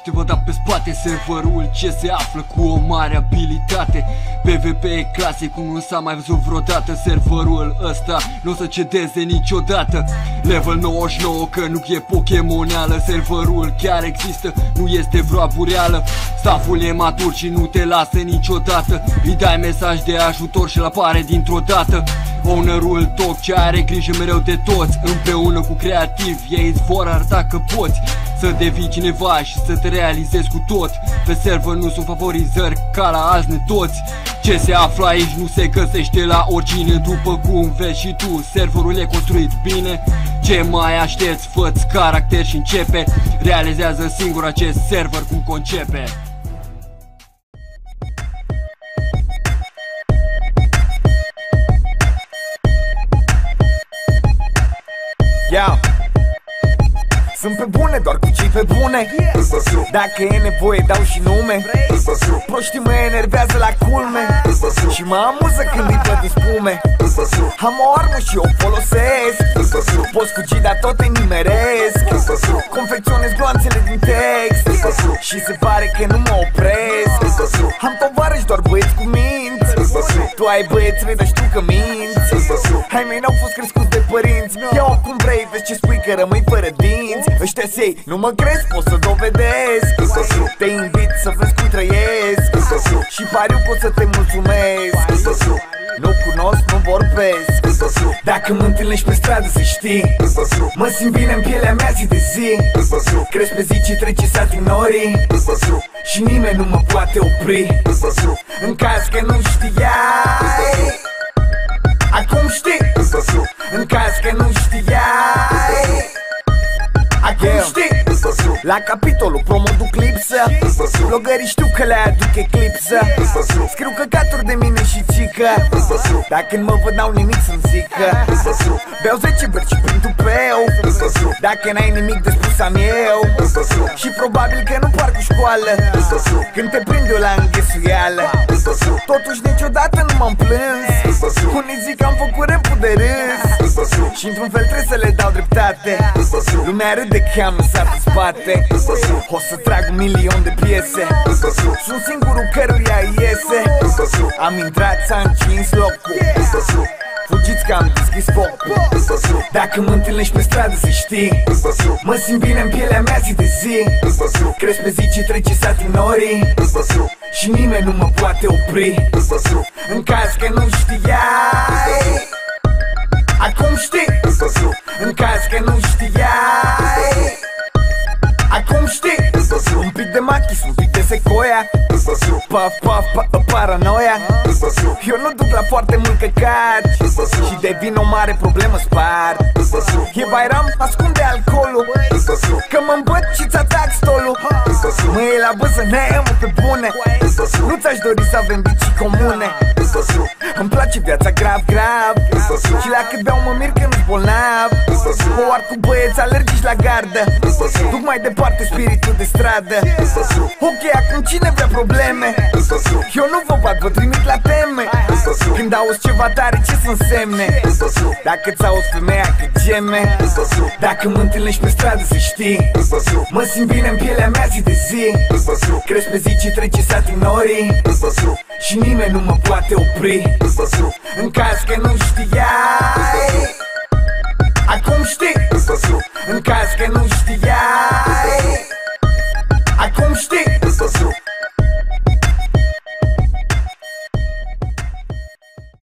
te vă da pe spate Serverul ce se află cu o mare abilitate. PvP e clasic cum nu s-a mai văzut vreodată Serverul ăsta nu o să cedeze niciodată. Level 99 că nu e Pokemonală Serverul chiar există, nu este vreo abureală. Staful e matur și nu te lasă niciodată. Îi dai mesaj de ajutor și-l apare dintr-o dată. Ownerul tot ce are grijă mereu de toți Împreună cu creativ ei îți vor arăta că poți Să devii cineva și să te realizezi cu tot. Pe server nu sunt favorizări ca la alți netoți. Ce se află aici nu se găsește la oricine După cum vezi și tu, serverul e construit bine. Ce mai aștepți, fă caracter și începe. Realizează singur acest server cum concepe Sunt pe bune, doar cu cei pe bune. Dacă e nevoie dau și nume. Proștii mă enervează la culme. Și mă amuză când îi plăt spume. Am o armă și o folosesc. Poți fugi, dar tot te nimeresc. Confecționez gloanțele din text. Și se pare că nu mă opresc. Am tovarăși doar băieți cu minți Tu ai băieți, vei, dar știu că minți. Hai mei n-au fost crescuți de părinți. Ia cum vrei, vezi ce spui că rămâi fără dinți. Ăștia sei, nu mă crezi, pot să dovedesc. Te invit să vezi cum trăiesc. Și pariu pot să te mulțumesc. Nu cunosc, nu vorbesc Dacă mă întâlnești pe stradă să știi. Mă simt bine în pielea mea zi de zi. Crezi pe zi ce trece satinorii. Și nimeni nu mă poate opri. În caz că nu știai. Acum știi. În caz că nu știai. Acum știi La capitolul promo duc lipsă Blogării știu că le aduc eclipsă. Scriu căcaturi de mine și țică. Dacă când mă văd n-au nimic să-mi zică. Beau 10 beri și prin tupeu. Dacă n-ai nimic de spus am eu. Și probabil că nu par cu școală. Când te prind eu la înghesuială. Totuși niciodată nu m-am plâns. Unii zic că am făcut repul de râs Și într-un fel trebuie să le dau dreptate. Lumea râde că am lăsat în spate. O să trag un milion de piese. Sunt singurul căruia iese. Am intrat, s-a încins locul. Fugiți că am deschis focul. Dacă mă întâlnești pe stradă să știi. Mă simt bine în pielea mea zi de zi. Crezi pe zi ce trece satinorii. Și nimeni nu mă poate opri. În caz că nu știai Acum știi. În caz că nu știai. Acum știi. Un pic de machis, un pic de secoia. Paf, paf, pa, paranoia Eu nu duc la foarte mult căcat. Și devin o mare problemă spart. E Bairam, ascunde alcoolul. Că mă îmbăt și ți atac stolul Mă e la băză, Nu ți-aș dori să avem bici comune. Îmi place viața grav, grav. Și la cât beau mă mir că nu-s bolnav. O ard cu băieți alergici la gardă. Duc mai departe spiritul de stradă. Ok, acum cine vrea probleme? Eu nu vă bat, vă trimit la teme Când auzi ceva tare, ce să însemne? Dacă ți auzi femeia că geme Dacă mă întâlnești pe stradă să știi. Mă simt bine în pielea mea zi de zi. Crezi pe zi ce trece satinorii. Și nimeni nu mă poate opri. În caz că nu știai. Acum știi. În caz că nu știai